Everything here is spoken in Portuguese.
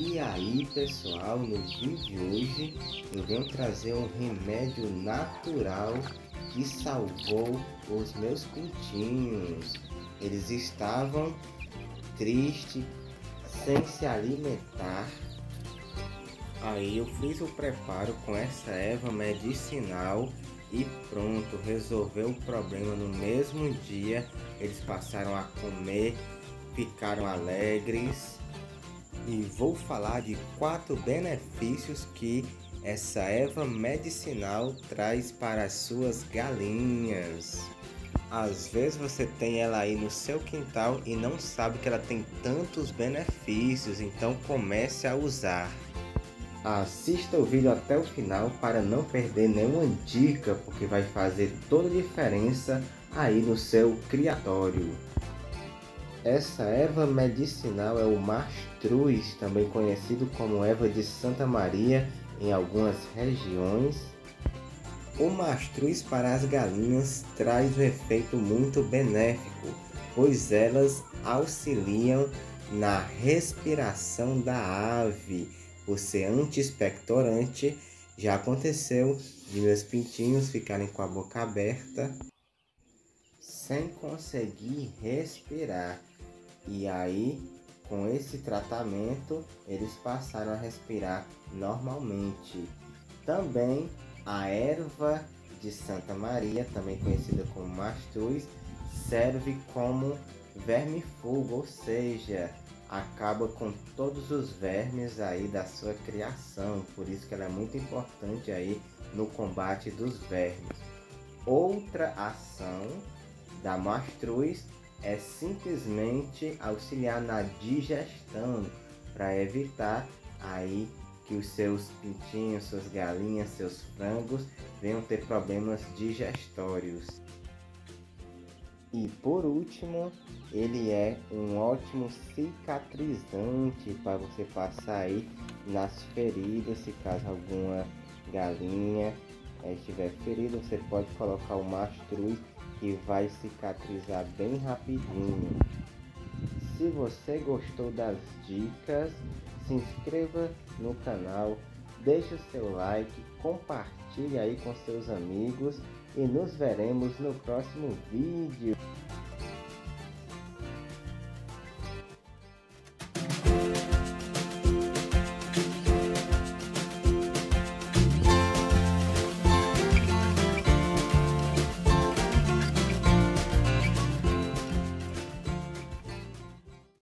E aí pessoal, no vídeo de hoje eu venho trazer um remédio natural que salvou os meus pintinhos. Eles estavam tristes, sem se alimentar. Aí eu fiz o preparo com essa erva medicinal e pronto, resolveu o problema no mesmo dia. Eles passaram a comer, ficaram alegres e vou falar de quatro benefícios que essa erva medicinal traz para as suas galinhas. Às vezes você tem ela aí no seu quintal e não sabe que ela tem tantos benefícios, então comece a usar. Assista o vídeo até o final para não perder nenhuma dica, porque vai fazer toda a diferença aí no seu criatório. Essa erva medicinal é o mastruz, também conhecido como erva de Santa Maria em algumas regiões. O mastruz para as galinhas traz um efeito muito benéfico, pois elas auxiliam na respiração da ave. Por ser já aconteceu de meus pintinhos ficarem com a boca aberta sem conseguir respirar. E aí, com esse tratamento, eles passaram a respirar normalmente. Também a erva de Santa Maria, também conhecida como mastruz, serve como vermifugo, ou seja, acaba com todos os vermes aí da sua criação, por isso que ela é muito importante aí no combate dos vermes. Outra ação da mastruz é simplesmente auxiliar na digestão para evitar aí que os seus pintinhos, suas galinhas, seus frangos venham ter problemas digestórios. E por último, ele é um ótimo cicatrizante para você passar aí nas feridas, se caso alguma galinha eh, estiver ferida, você pode colocar o mastruz que vai cicatrizar bem rapidinho. Se você gostou das dicas, se inscreva no canal, deixe o seu like, compartilhe aí com seus amigos e nos veremos no próximo vídeo.